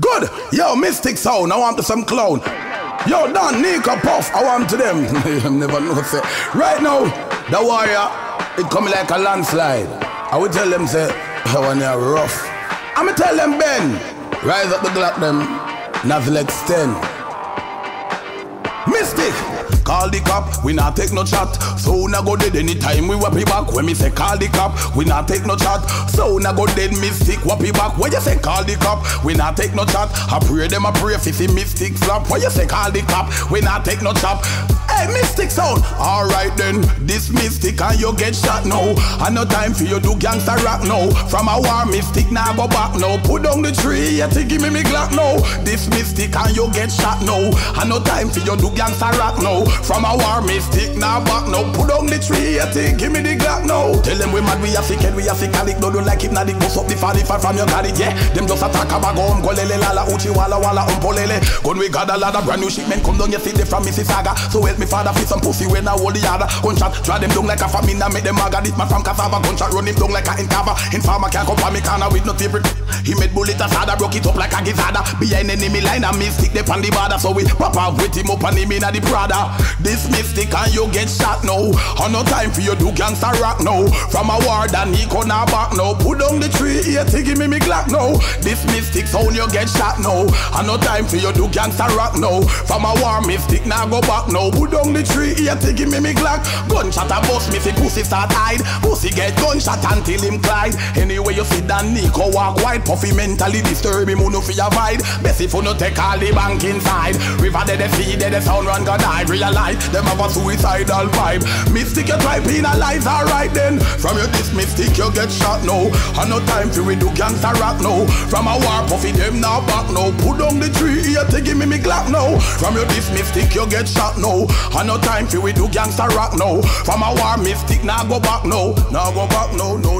Good. Yo, Mystik Sound, I want to some clown. Yo, Don, Nikko, Poff, I want to them. I never know, say. Right now, the warrior, it come like a landslide. I will tell them, say, when they're rough. I'ma tell them, Ben, rise up the Glock, them, nothing extend. Mystik, Call the cop, we not take no chat. So na go dead anytime we wappy back. When me say call the cop, we not take no chat. So na go dead me mystic wappy back. When you say call the cop, we not take no chat. I pray them a pray if see mystic flop. When you say call the cop, we not take no chop. Hey, mystic sound. Alright then, this mystic and you get shot now. And no time for you do gangster rap now. From a war mystic now go back now. Put down the tree, you think give me me glock now. This mystic and you get shot now. And no time for you do gangster rap now. From a war mystic now back now. Put down the tree, you think give me the glock now. Tell them we mad, we a sick head, we a sick addict. Don't do like hypnotic, bust up the 45 from your garage, yeah. Them just attack a bag on, go lele lala, uchi wala wala, um polele. Gun we got a lot of brand new shipment come down, you see they from Mississauga. So help me father fi some pussy when I hold the other Gunshot, draw them down like a famine and make them maga This man from cassava, gunshot run him down like a in cover Informer can't come from me corner with no tape He made bullet asada, broke it up like a gizada Behind enemy line and mystic, they on the border So we pop out with him up and him in the Prada This mystic and you get shot now. On no time for you do gangster rock now. From a war that he now back now. Put down the tree here, give me me glock now. This mystic sound you get shot now. On no time for you do gangster rock now. From a war mystic now go back now. Put down the tree here, give me me glock. Gunshot a bust me see pussy start hide. Pussy get gunshot until him glide Anyway you see that Nikko walk wide Puffy mentally disturb him, who no fi avoid Best if you no take all the bank inside. River de the sea, de the sound run gonna die Realize them have a suicidal vibe. Mystic you try penalize, alright then. From your this mystic you get shot now. And no time for we do gangster rap now. From a war puffy them now back now. Put down the tree here, to give me me glock now. From your this mystic you get shot now. And no time for we do gangster rock now. From a war mystic now go back now. Now go back now, no